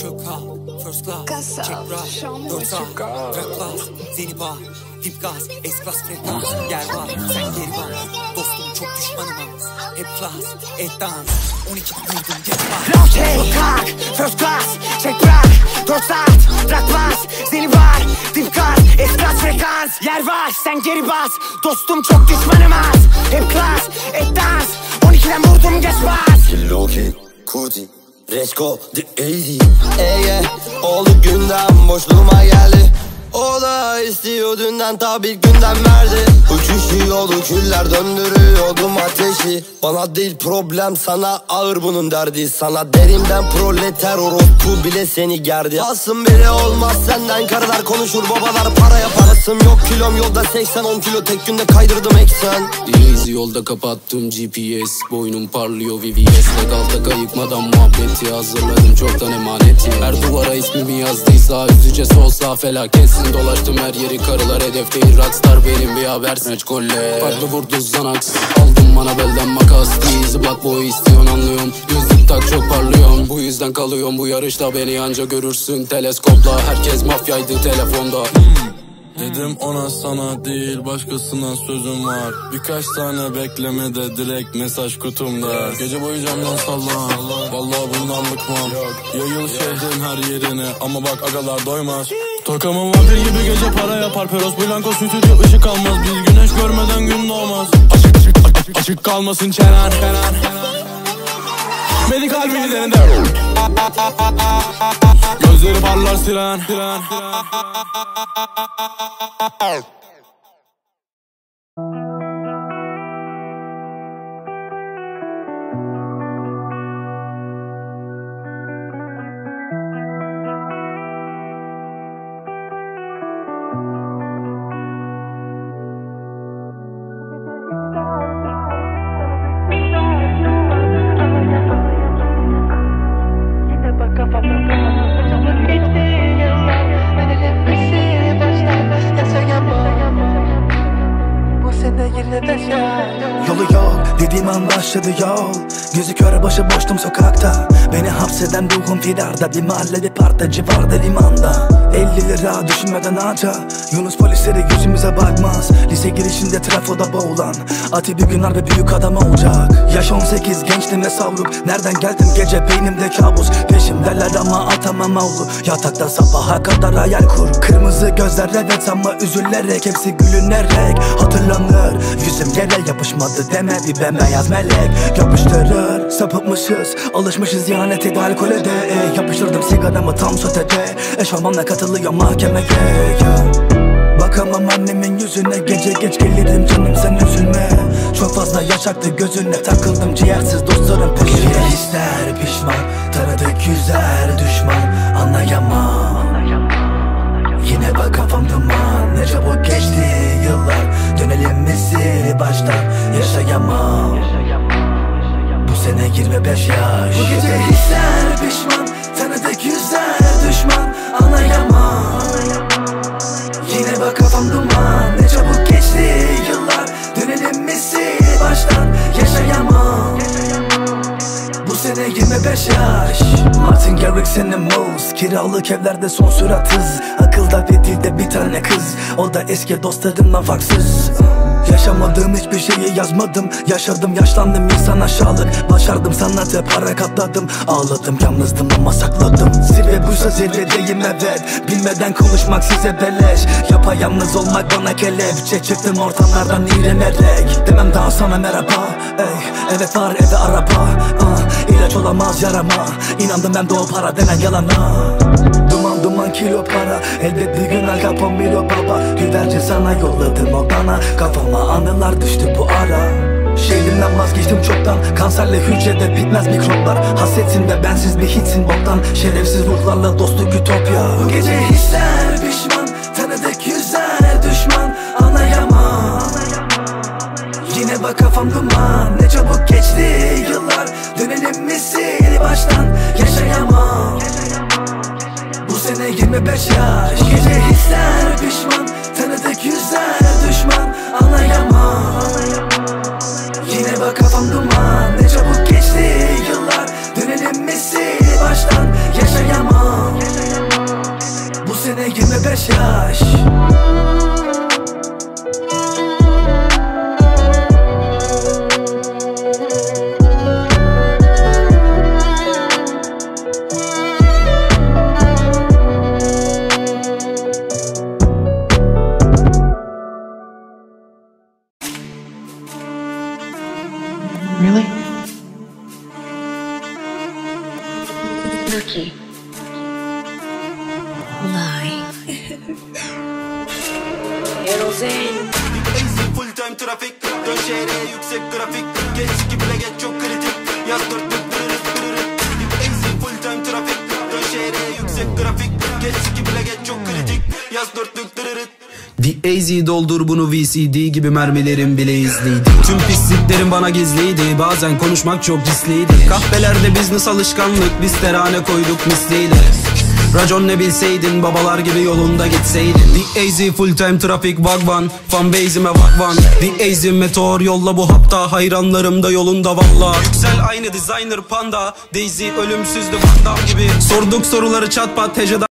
Çök kal, first class, check şamlı dört saat, rap class, zeni bar, dip gaz, S class frekans, yer var, sen geri var, dostum çok düşmanım az, hep class, et dans, 12 vurdum geç var. Rocket kalk first class Çek bırak. 4 saat Bırak bas Zeni var Dip gaz Eskas frekans Yer var sen geri bas. Dostum çok düşmanım az. Hep class Et dans. 12'den vurdum geç bas Loki, Kuti, Resko, The Easy Ege, oldu gündem boşluğuma geldi O da istiyor dünden tabi gündem verdi. Uçuşuyordu küller döndürüyordum ateşi. Bana değil problem sana ağır bunun derdi. Sana derimden proleter orospu bile seni gerdi. Asım bile olmaz senden karılar konuşur babalar paraya parasım yok Kilom yolda 80-10 kilo tek günde kaydırdım eksen. Easy yolda kapattım GPS Boynum parlıyor VVS Legalda kayıkmadan muhabbeti Hazırladım. Çoktan emaneti Her duvara ismimi yazdıysa Üzüce solsa felaketsin Dolaştım her yeri karılar hedef değil Rockstar benim bir haber. Meçkolle. Farklı vurdu Xanax Aldım bana belden makas. Easy black boy istiyorsun anlıyorum. Gözlük tak çok parlıyorum. Bu yüzden kalıyorum. Bu yarışta Beni anca görürsün. Teleskopla Herkes mafyaydı telefonda. Dedim ona sana değil başkasına sözüm var. Birkaç tane beklemede direkt mesaj kutumda. Gece boyu camdan salla Vallahi bundan bıkmam. Yayıl şehrin her yerine. Ama bak agalar doymaz Tokamın vampir gibi gece para yapar. Peros blanco sütüde ışık almaz. Biz güneş görmeden gün doğmaz. Açık açık açık, açık kalmasın çenen. Medikal bilgilerinde. Gözleri parlar siren, siren. Yolu yok dediğim an başladı yol. Gözü kör başı boştum sokakta. Beni hapseden ruhum firarda Bir mahalle bir parkta civarda limanda. 50 lira düşünmeden anca Yunus polisleri yüzümüze bakmaz. Lise girişinde trafoda boğulan. Ati bir gün harbi büyük adam olacak. Yaş 18 gençtim ve savruk. Nereden geldim? Gece beynimde kabus. Peşimdeler ama atamam avlu. Yatakta sabaha kadar hayal kur. Kırmızı gözler evet ama üzülerek. Hepsi gülünerek hatırlanır. Yüzüm yere yapışmadı deme bir bembeyaz melek. Yapıştırır sapıtmışız. Alışmışız ihanete alkole de e, Yapıştırdım sigaramı tam sotede. Eşofmanla katılıyor mahkemeye. Bakamam annemin yüzüne. Gece geç gelirim canım sen üzülme. Çok fazla yaşaktı gözüne Takıldım ciğersiz dostlarım peşine. Hisler pişman Tanıdık yüzler düşman. Anlayamam. Yine bak kafam duman. Ne çabuk geçti yıllar. Dönelim mi sil baştan? Yaşayamam Bu sene 25 yaş. Bu gece hisler pişman Tanıdık yüzler düşman. Anlayamam. Yine bak kafam duman. Ne çabuk geçti yıllar. Dönelim mi sil baştan? Yaşayamam. Bu sene 25 yaş. Martin Garrix'in Mouse Kiralık evlerde son sürat hız Akılda ve dilde bir tane kız. O da eski dostlarımdan farksız Yaşamadığım hiçbir şeyi yazmadım. Yaşadım yaşlandım insan aşağılık. Başardım sanatı para katladım. Ağladım yalnızdım ama sakladım. Zirve buysa zirvedeyim evet. Bilmeden konuşmak size beleş. Yapayalnız olmak bana kelepçe. Çıktım ortamlardan iğrenerek. Demem daha sana merhaba. Ey Evet var evde araba. Ah, ilaç olamaz yarama. İnandım ben de o para denen yalana. Duman duman kilo para. Elbet bir gün Al Capone baba Güvercin sana yolladım odana Kafama anılar düştü bu ara. Şehrimden vazgeçtim çoktan. Kanserle hücrede bitmez mikroplar. Hasretsin ve bensiz bir hiçsin boktan. Şerefsiz ruhlarla dostluk ütopya. Bu gece hisler pişman Tanıdık yüzler düşman. Anlayamam Yine bak kafam duman. Ne çabuk geçti yıllar. Dönelim mi sil baştan. Yaşayamam. Bu sene 25 yaş. Bu gece hisler pişman Yine bak kafam duman. Ne çabuk geçti yıllar. Dönelim misil baştan. Yaşayamam. Bu sene 25 yaş. Lie. Full time trafik Dön şehre yüksek grafik. Geç iki bile geç çok kritik. Yaz dörtlük dırırıt dırırıt Easy full time trafik Dön şehre yüksek grafik. Geç iki bile geç çok kritik. Yaz dörtlük dırırıt The AZ doldur bunu VCD gibi mermilerim bile izliydi. Tüm pisliklerim bana gizliydi. Bazen konuşmak çok risliydi Kahvelerde business alışkanlık? Biz terane koyduk misliyle Racon ne bilseydin babalar gibi yolunda gitseydin. The AZ full time trafik vagvan Fan base'ime vagvan The AZ meteor yolla bu hafta Hayranlarım da yolunda valla. Yüksel aynı designer panda. Daisy ölümsüzdü Van gibi. Sorduk soruları çat pat